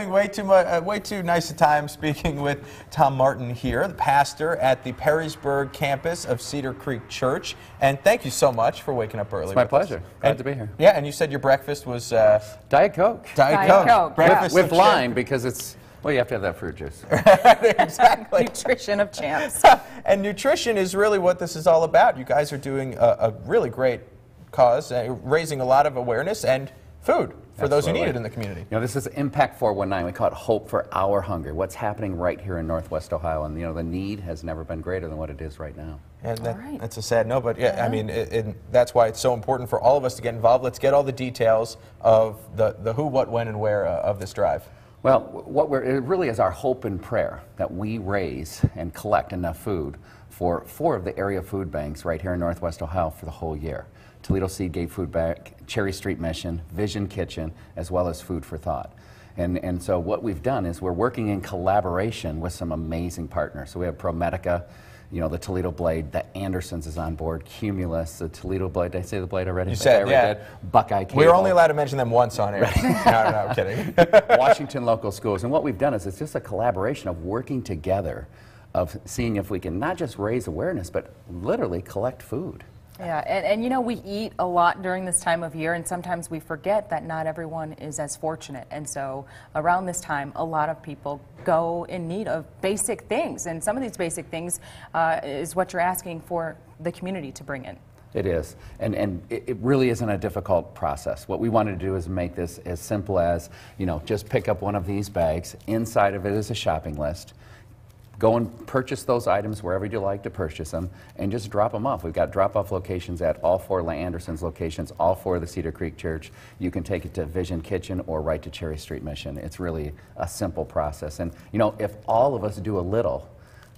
Having Way too much, uh, way too nice a time speaking with Tom Martin here, the pastor at the Perrysburg campus of Cedar Creek Church. And thank you so much for waking up early. It's my with us. pleasure. Glad And- to be here. Yeah, and you said your breakfast was uh, Diet Coke. Diet, Diet Coke. Coke, Breakfast With of lime because it's, well, you have to have that fruit juice. champ- exactly. Nutrition of champs. and nutrition is really what this is all about. You guys are doing a, a really great cause, uh, raising a lot of awareness and food for those who need it in the community. You know, this is Impact 419. We call it Hope for Our Hunger. What's happening right here in Northwest Ohio, and you know, the need has never been greater than what it is right now. And that, right. that's a sad note, but yeah, I mean, it, it, that's why it's so important for all of us to get involved. Let's get all the details of the, the who, what, when, and where uh, of this drive. Well, what we're, it really is our hope and prayer that we raise and collect enough food for four of the area food banks right here in Northwest Ohio for the whole year. Toledo Seagate Food Bank, Cherry Street Mission, Vision Kitchen, as well as Food for Thought. And, and so what we've done is we're working in collaboration with some amazing partners. So we have ProMedica, you know, the Toledo Blade, the Andersons is on board, Cumulus, the Toledo Blade, did I say the Blade already? You said, yeah. did. Buckeye Cable. We were only allowed to mention them once on air. no, no, no, I'm kidding. Washington local schools. And what we've done is it's just a collaboration of working together, of seeing if we can not just raise awareness, but literally collect food. Yeah, and, and you know, we eat a lot during this time of year, and sometimes we forget that not everyone is as fortunate. And so, around this time, a lot of people go in need of basic things. And some of these basic things uh, is what you're asking for the community to bring in. It is. And, and it, really isn't a difficult process. What we wanted to do is make this as simple as, you know, just pick up one of these bags. Inside of it is a shopping list. Go and purchase those items wherever you like to purchase them and just drop them off. We've got drop off locations at all four La Anderson's locations, all four of the Cedar Creek Church. You can take it to Vision Kitchen or right to Cherry Street Mission. It's really a simple process. And, you know, if all of us do a little,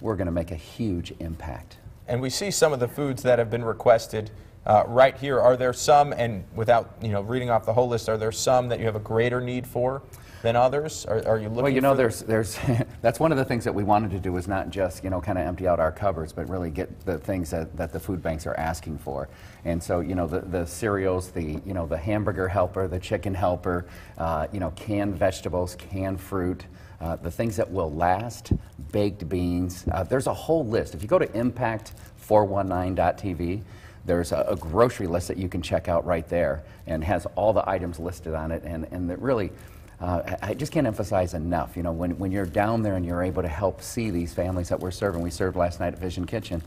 we're going to make a huge impact. and we see some of the foods that have been requested uh, right here. Are there some, and without you know reading off the whole list, are there some that you have a greater need for than others? Are, are you looking? Well, you know, there's, there's, that's one of the things that we wanted to do was not just, you know, kind of empty out our cupboards, but really get the things that, that the food banks are asking for. And so, you know, the, the cereals, the, you know, the hamburger helper, the chicken helper, uh, you know, canned vegetables, canned fruit, uh, the things that will last, baked beans. Uh, there's a whole list. If you go to impact419.tv, there's a, a grocery list that you can check out right there and has all the items listed on it. And, and that really, uh, I just can't emphasize enough, you know, when, when you're down there and you're able to help see these families that we're serving, we served last night at Vision Kitchen,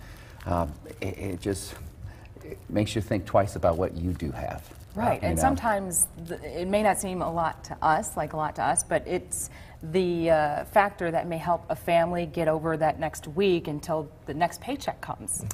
um, it, it just it makes you think twice about what you do have. Right, and know. sometimes th- it may not seem a lot to us, like a lot to us, but it's the uh, factor that may help a family get over that next week until the next paycheck comes.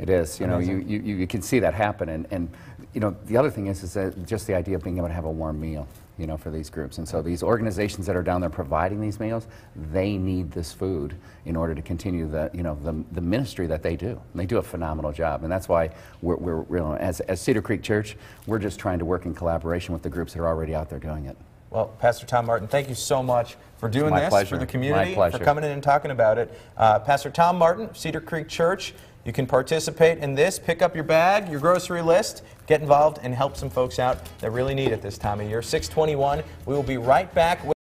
It is, you know, you, you, you can see that happen. And, and, you know, the other thing is, is that just the idea of being able to have a warm meal, you know, for these groups. And so these organizations that are down there providing these meals, they need this food in order to continue the, you know, the, the ministry that they do. And they do a phenomenal job. And that's why we're, we're you know, as, as Cedar Creek Church, we're just trying to work in collaboration with the groups that are already out there doing it. Well, Pastor Tom Martin, thank you so much for doing my this, pleasure. for the community, for coming in and talking about it. Uh, Pastor Tom Martin, Cedar Creek Church, you can participate in this, pick up your bag, your grocery list, get involved, and help some folks out that really need it this time of year. 621, we will be right back. With